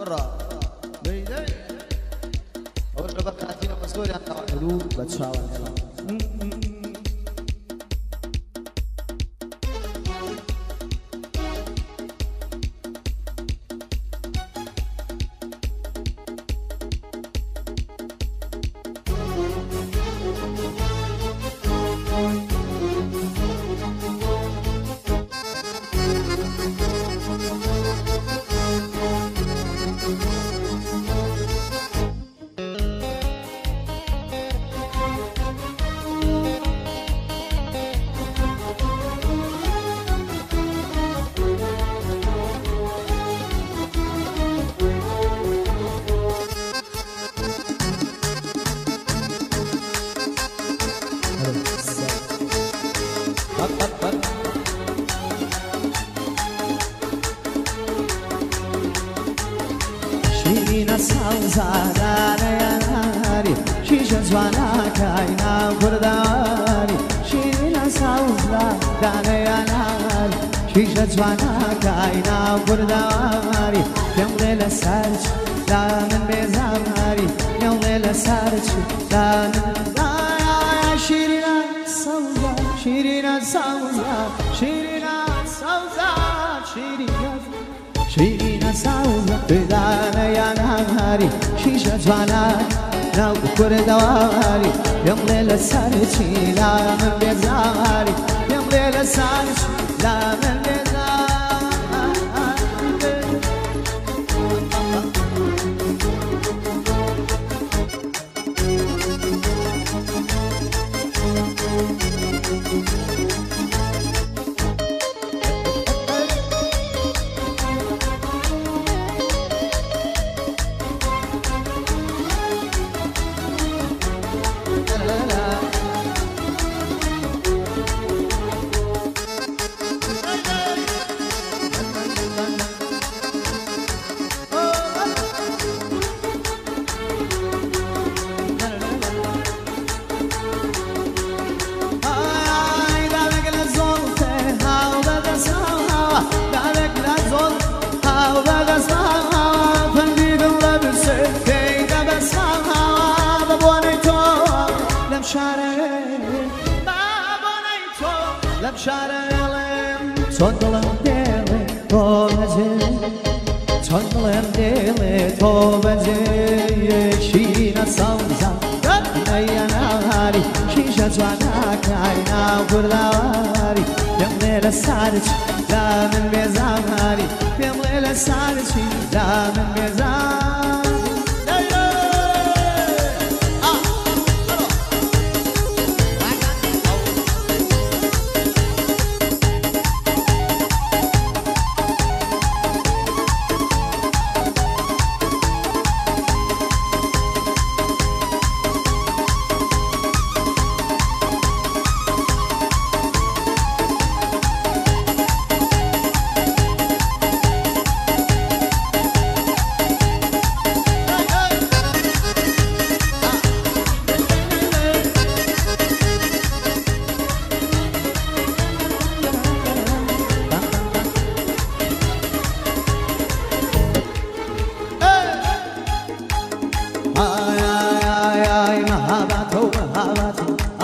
مرة. بيدي. أول ما بقى فيها مسؤولية أنت وحدوك بتشاور. pat pat pat. Şirina salzada nayari, şişe zvana kayna kurdari. Şirina salzada nayari, şişe zvana kayna kurdari. Yamlela sarç, danın bezamari, yamlela sarç, danın. Şirina لا من شیرینە ساوزا شیرینە ساوزا شیرینە ساوزا شیرینە شیرینە ساوزە پێدانە یانهاری شیشە جوانان ناو کوردەواری پێم لێ لە سەرچی لا من بێزاری çaralım Çantalan deli tobacı. Çantalan deli tobacı. Şina savza Ayana hari Şişa çana kayna kurdavari Yemlele sarıç Lamen bezavhari Yemlele sarıç Lamen bezavhari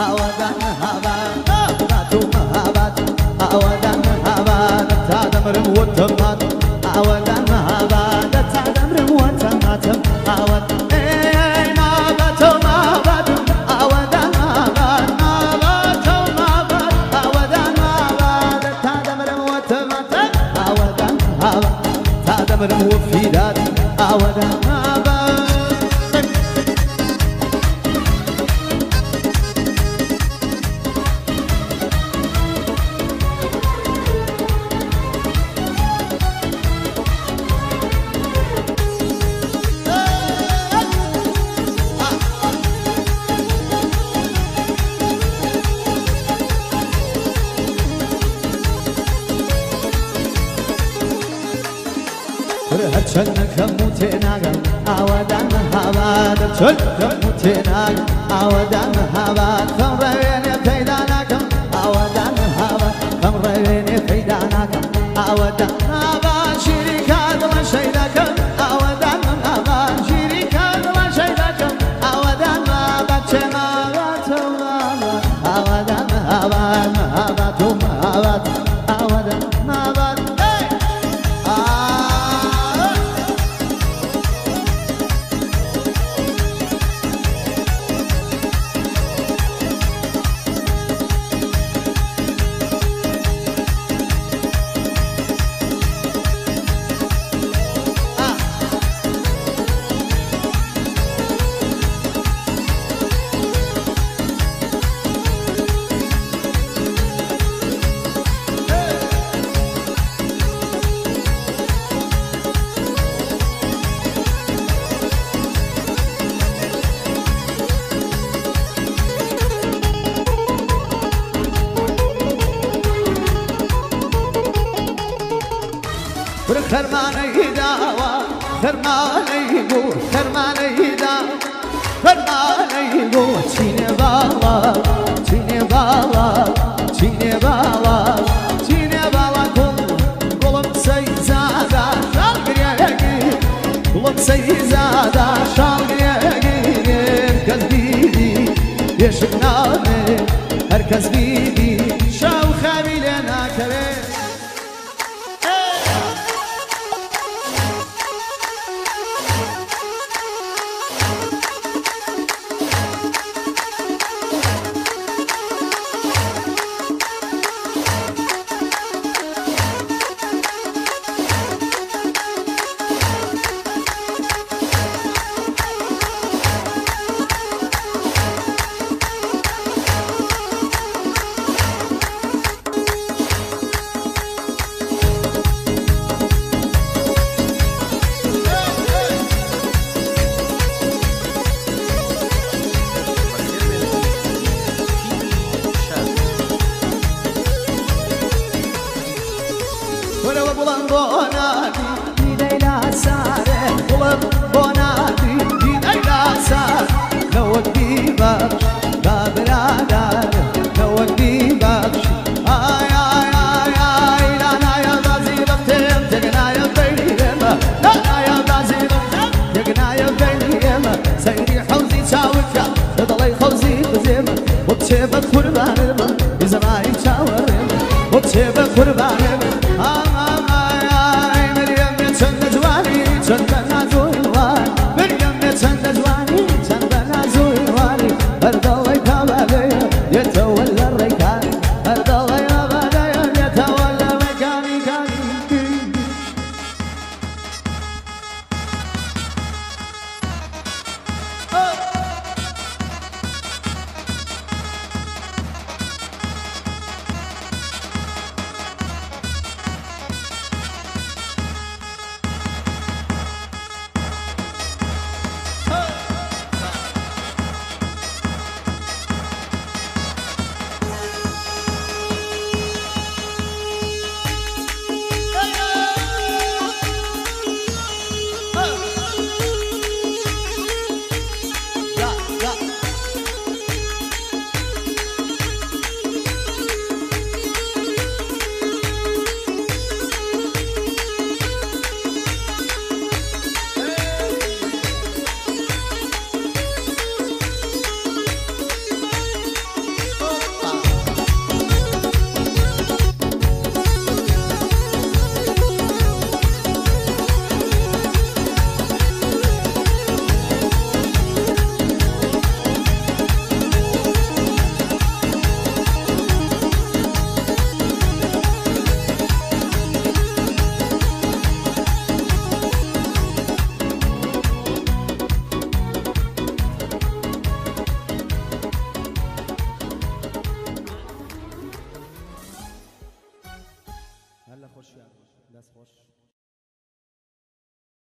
አወጣን ሀባን ናቱም ሀባት አወጣን ሀባን ታደምርም ወተማት አወጣን ሀባን کموتناگا آودان هواد چل کموتناگ آودان هواد کم روین پیدا نکم آودان هواد کم روین پیدا نکم آودان هواد شیری کادم شیدا کم آودان ورك خرمان يداوا خرمان يقول خرمان يداوا خرمان يقول چين باوا چين باوا چين باوا چين باوا. كل قلم سيزادا شال قريقي قلم سيزادا شال قريقي هركز بيدي يشنامي هركز بيدي شاو خميل vivas